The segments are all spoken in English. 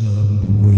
Uh, Subway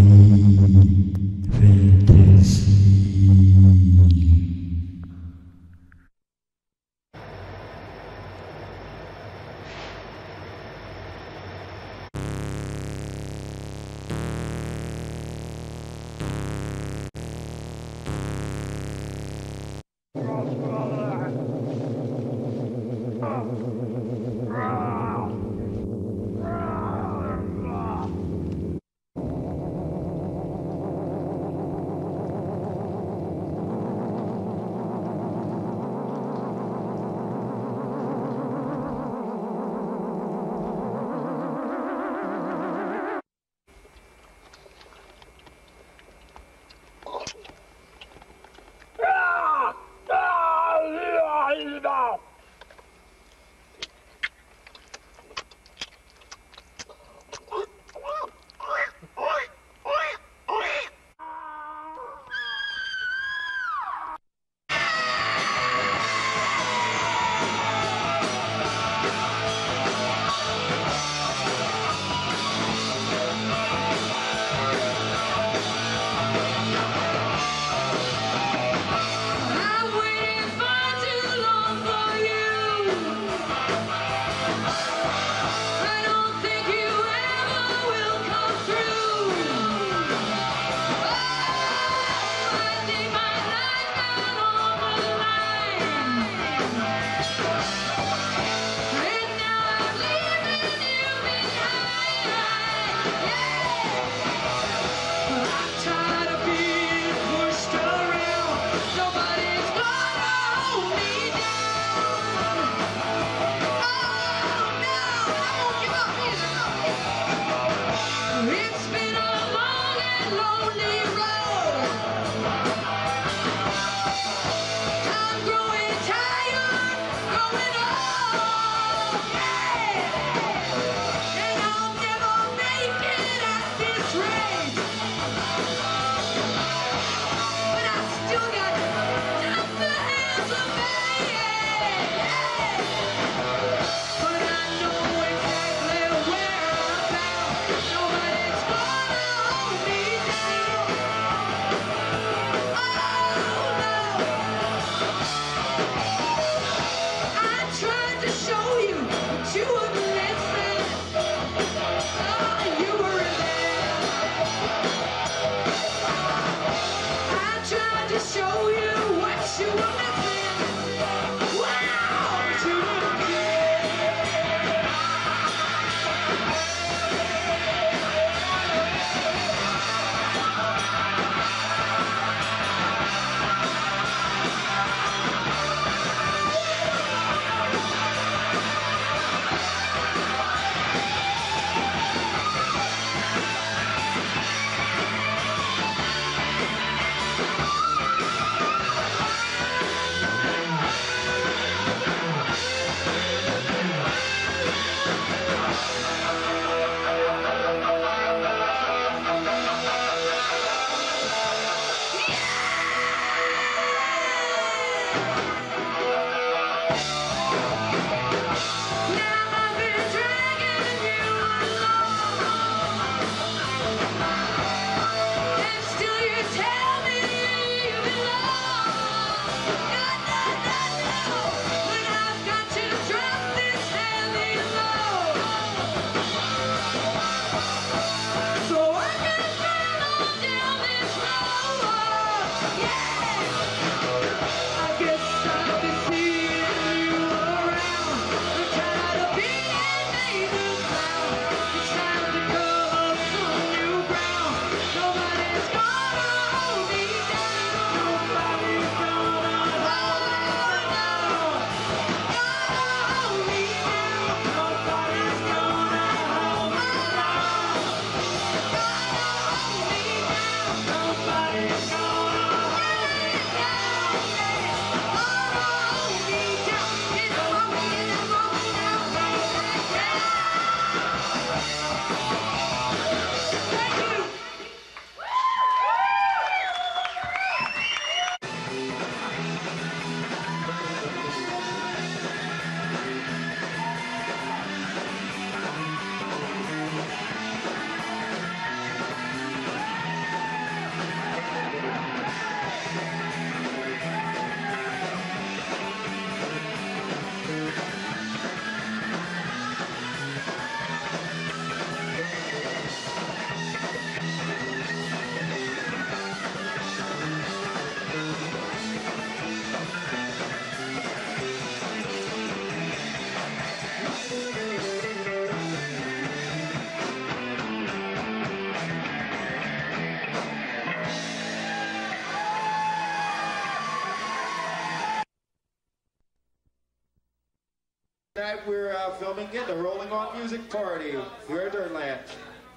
we're uh, filming in the Rolling On Music Party here at Dirtland.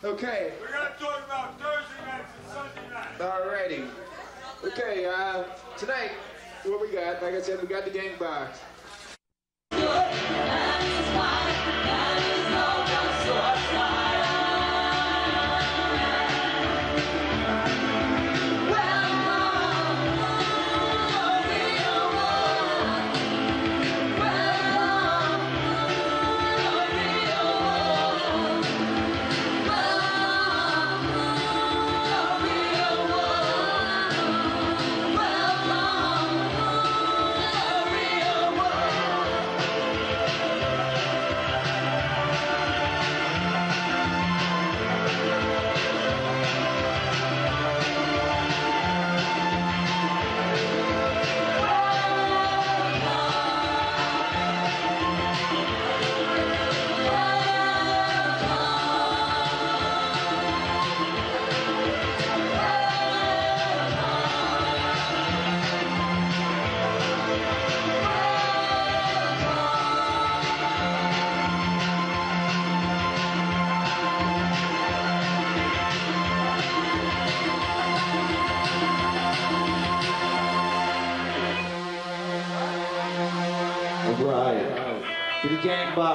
Okay. We're gonna talk about Thursday nights and Sunday nights. Alrighty. Okay, uh, tonight, what we got, like I said, we got the gang box.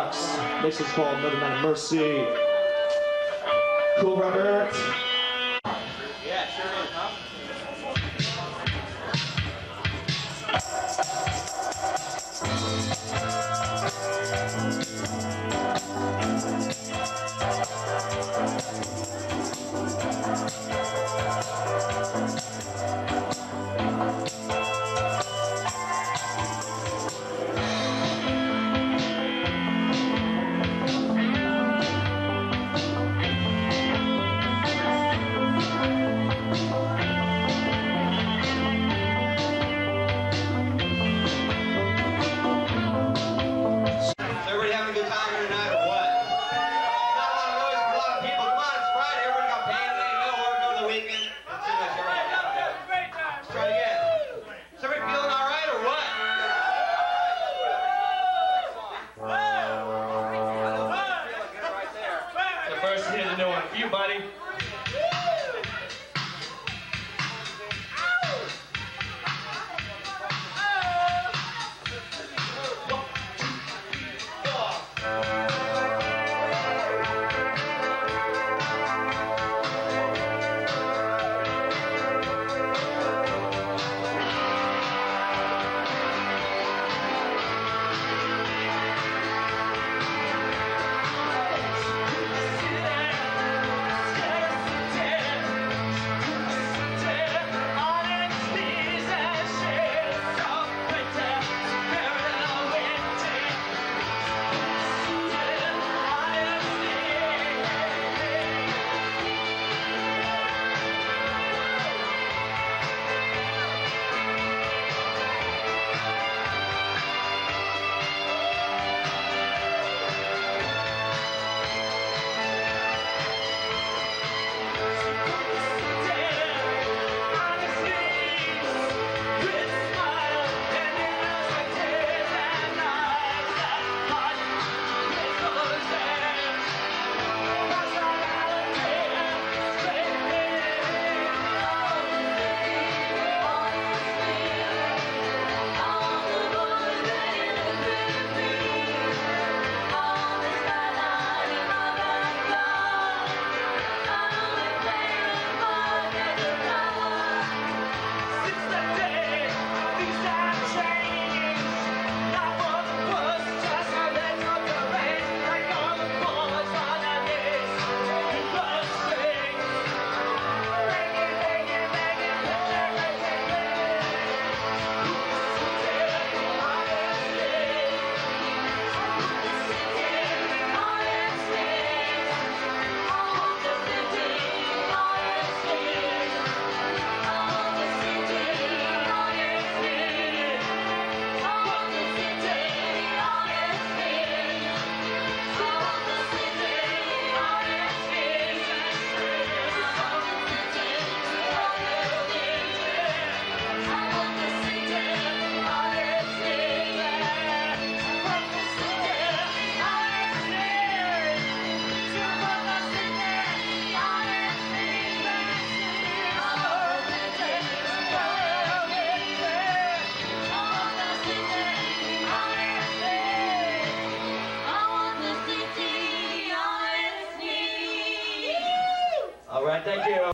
Next one's called Another Night of Mercy. Cool, Robert. Yeah, sure Thank you, buddy. man. Thank you.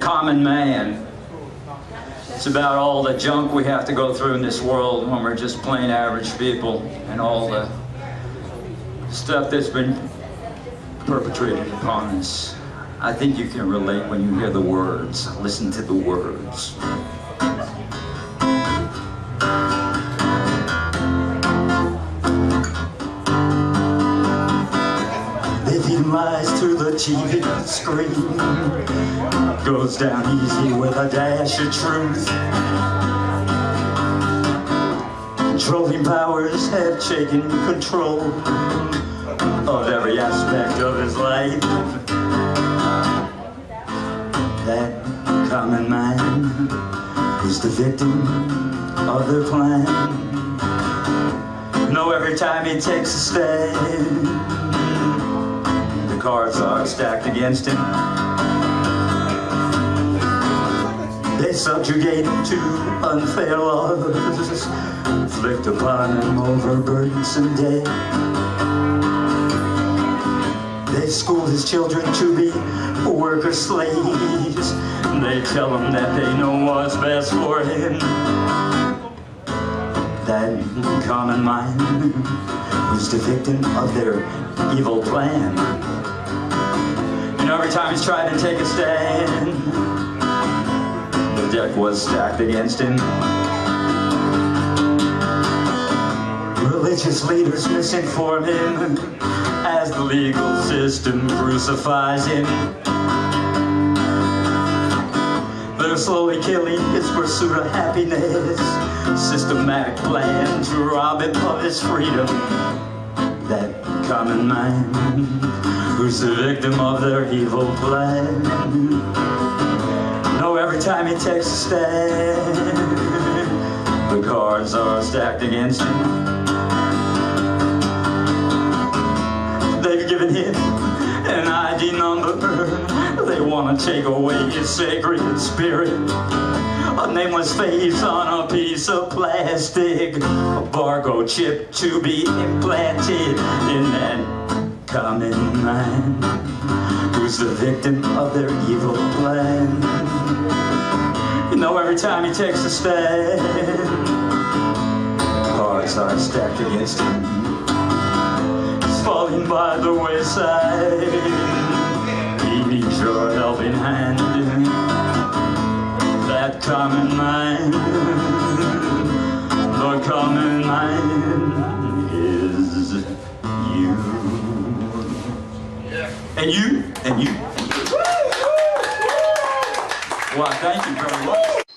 common man it's about all the junk we have to go through in this world when we're just plain average people and all the stuff that's been perpetrated upon us. I think you can relate when you hear the words. Listen to the words. Through the TV screen. Goes down easy with a dash of truth. Controlling powers have taken control of every aspect of his life. That common man is the victim of their plan. Know every time he takes a stand, cards are stacked against him. They subjugate him to unfair laws, inflict upon him overburdensome day. They school his children to be worker slaves. They tell him that they know what's best for him. That common mind was the victim of their evil plan. Every time he's tried to take a stand, the deck was stacked against him. Religious leaders misinform him as the legal system crucifies him. They're slowly killing his pursuit of happiness. Systematic plan to rob him of his freedom. That common man who's the victim of their evil plan. Know every time he takes a stand, the cards are stacked against him. They've given him an ID number. They want to take away his sacred spirit. A nameless face on a piece of plastic. A barcode chip to be implanted in that common man who's the victim of their evil plan. You know, every time he takes a stand, cards are stacked against him He's falling by the wayside. He needs your helping hand. That common man, the common mind And you, and you. Well, thank you very much.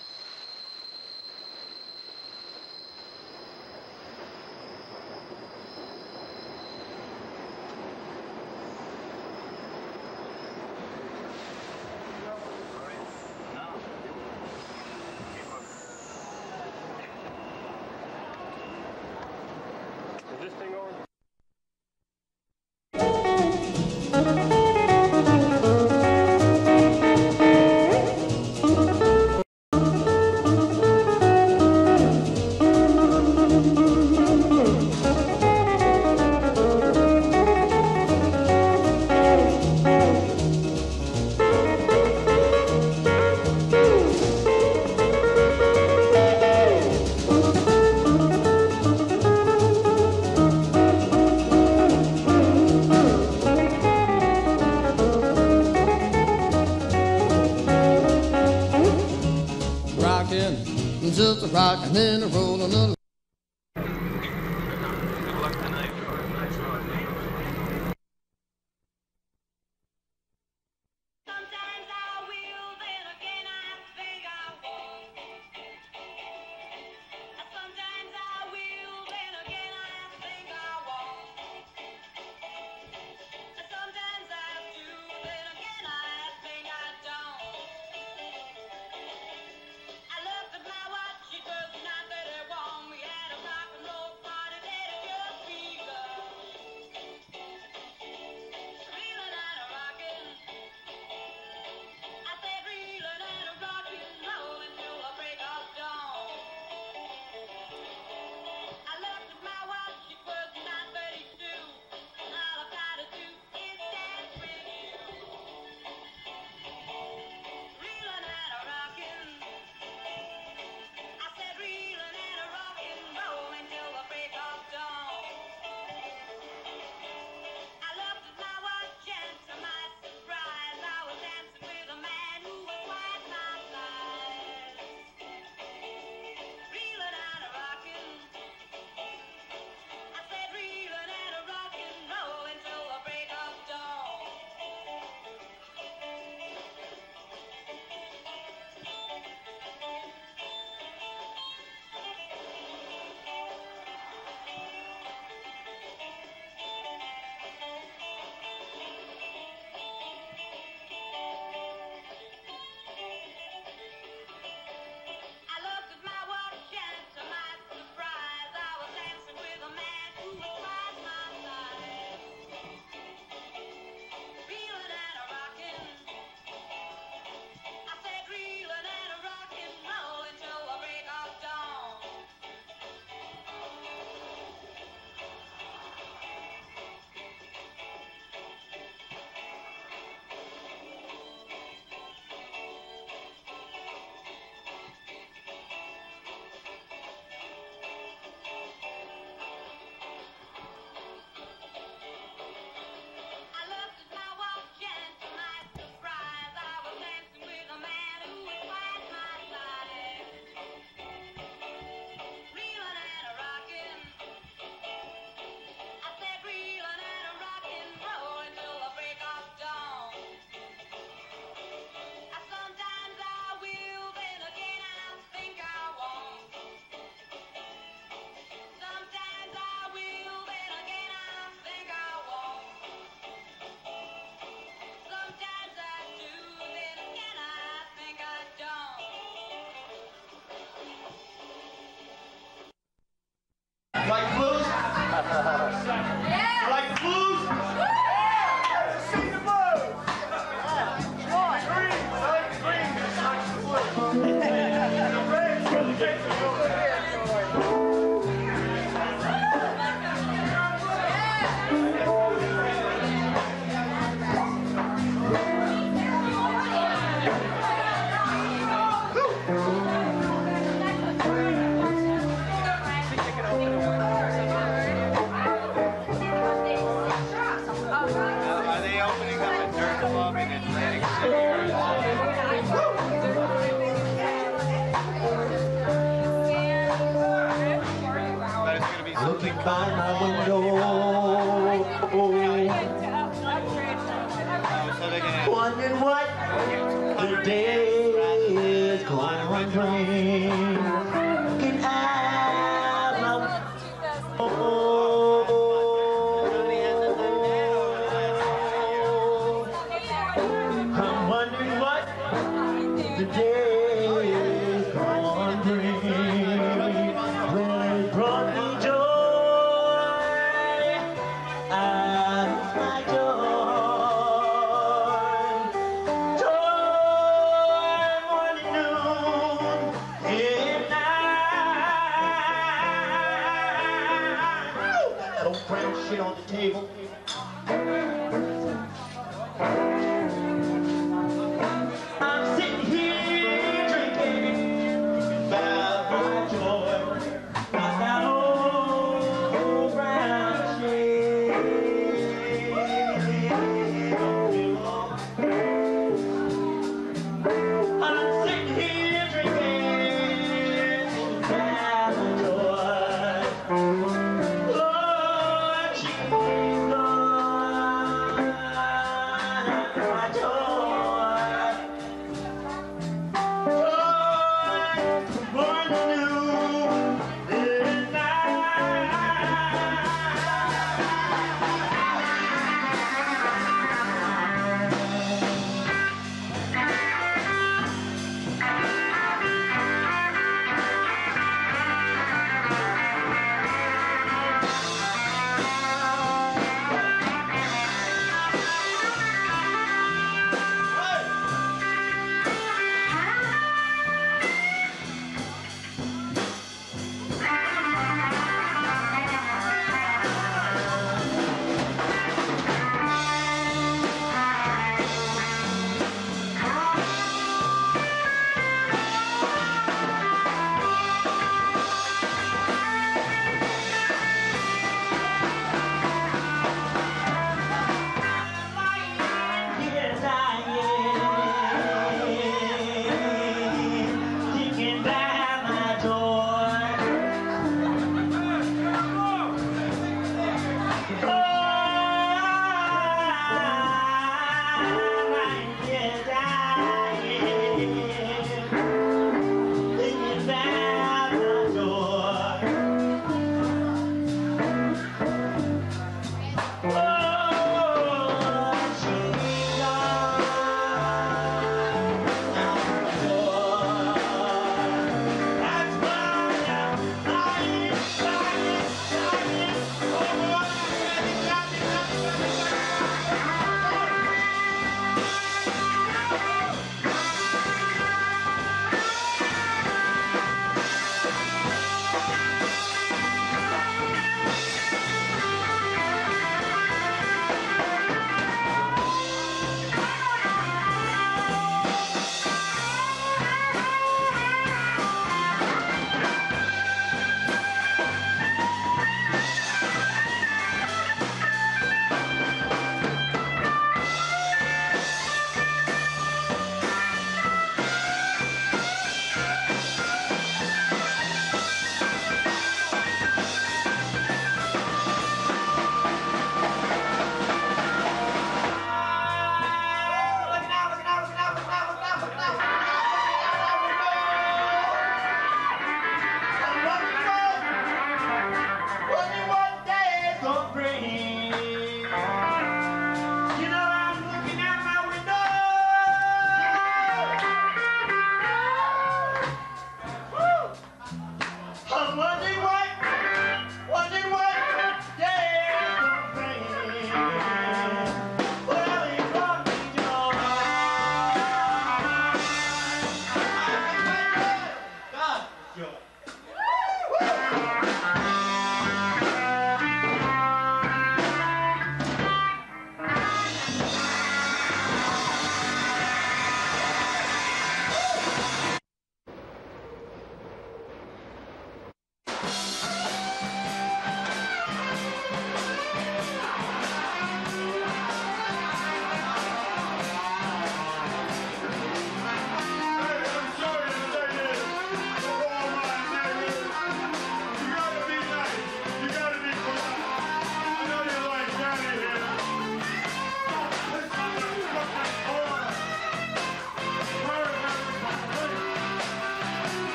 looking by my window, wondering what the day is going to bring.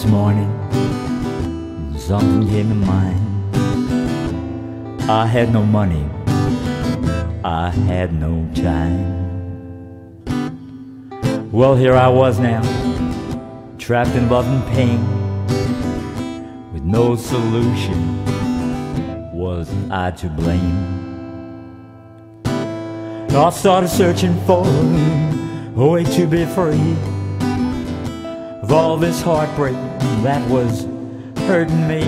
This morning, something came in mind. I had no money, I had no time. Well, here I was now, trapped in love and pain, with no solution. Was I to blame? I started searching for a way to be free of all this heartbreak that was hurting me.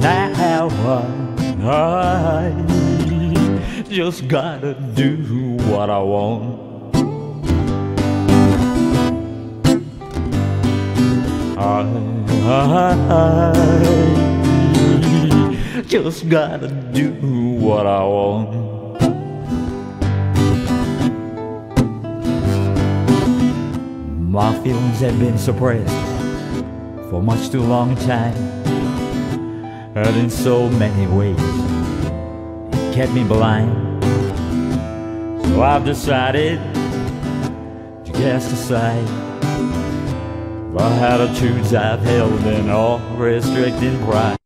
Now I just gotta do what I want. I just gotta do what I want. My feelings have been suppressed for much too long a time, and in so many ways it kept me blind. So I've decided to cast aside the attitudes I've held in all restricting pride.